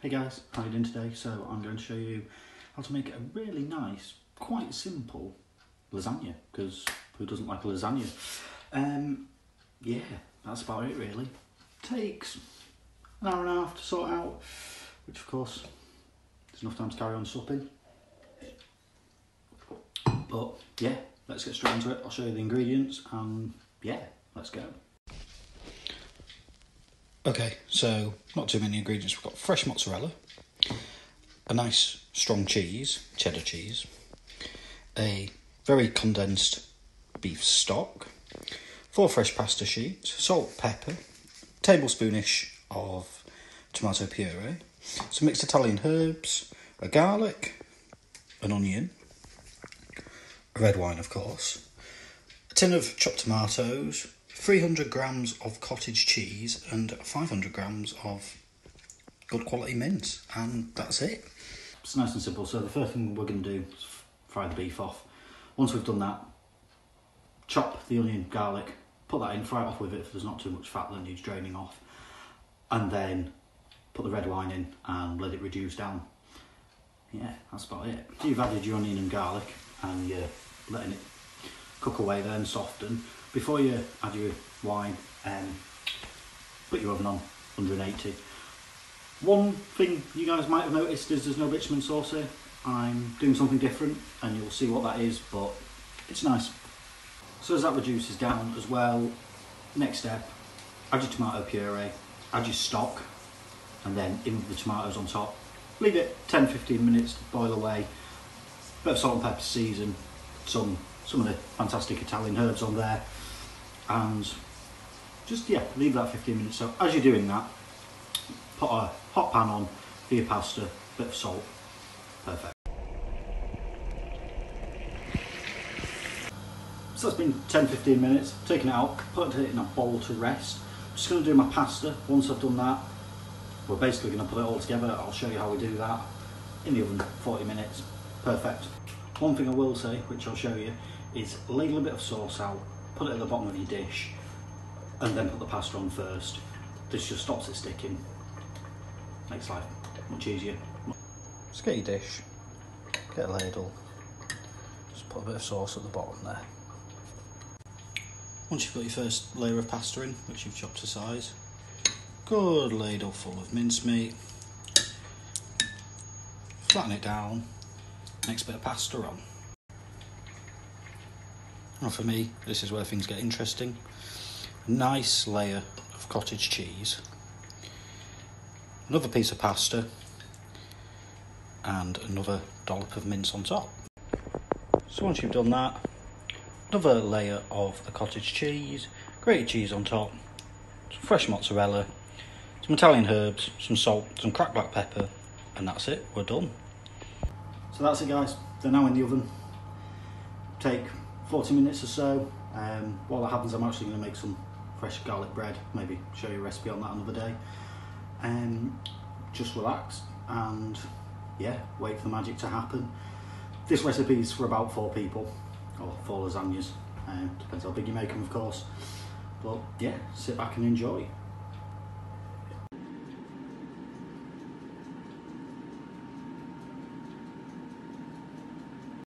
Hey guys, how are you doing today? So I'm going to show you how to make a really nice, quite simple lasagna, because who doesn't like a lasagna? Um, yeah, that's about it really. Takes an hour and a half to sort out, which of course, there's enough time to carry on supping. But yeah, let's get straight into it. I'll show you the ingredients and yeah, let's go. Okay, so not too many ingredients. We've got fresh mozzarella, a nice strong cheese, cheddar cheese, a very condensed beef stock, four fresh pasta sheets, salt, pepper, tablespoonish of tomato puree, some mixed Italian herbs, a garlic, an onion, a red wine, of course, a tin of chopped tomatoes, 300 grams of cottage cheese and 500 grams of good quality mince, and that's it. It's nice and simple. So the first thing we're going to do is fry the beef off. Once we've done that, chop the onion, garlic, put that in, fry it off with it if there's not too much fat that needs draining off, and then put the red wine in and let it reduce down. Yeah, that's about it. You've added your onion and garlic and you're letting it cook away there and soften before you add your wine, um, put your oven on 180. One thing you guys might have noticed is there's no béchamel sauce here. I'm doing something different and you'll see what that is, but it's nice. So as that reduces down as well, next step, add your tomato puree, add your stock, and then in with the tomatoes on top. Leave it 10-15 minutes to boil away. Bit of salt and pepper season, some some of the fantastic Italian herbs on there. And just yeah leave that 15 minutes so as you're doing that put a hot pan on for your pasta bit of salt. Perfect. So it's been 10-15 minutes. Taken it out put it in a bowl to rest. I'm just going to do my pasta. Once I've done that we're basically going to put it all together. I'll show you how we do that in the oven 40 minutes. Perfect. One thing I will say which I'll show you is ladle a bit of sauce out put it at the bottom of your dish and then put the pasta on first. This just stops it sticking. Makes life much easier. Just get your dish, get a ladle, just put a bit of sauce at the bottom there. Once you've got your first layer of pasta in, which you've chopped to size, good ladle full of mincemeat, flatten it down, next bit of pasta on. Now for me, this is where things get interesting. Nice layer of cottage cheese, another piece of pasta, and another dollop of mince on top. So once you've done that, another layer of the cottage cheese, grated cheese on top, some fresh mozzarella, some Italian herbs, some salt, some cracked black pepper, and that's it, we're done. So that's it guys, they're now in the oven. Take 40 minutes or so. Um, while that happens, I'm actually going to make some fresh garlic bread, maybe show you a recipe on that another day. Um, just relax and yeah, wait for the magic to happen. This recipe is for about four people, or four lasagnas, um, depends how big you make them of course. But yeah, sit back and enjoy.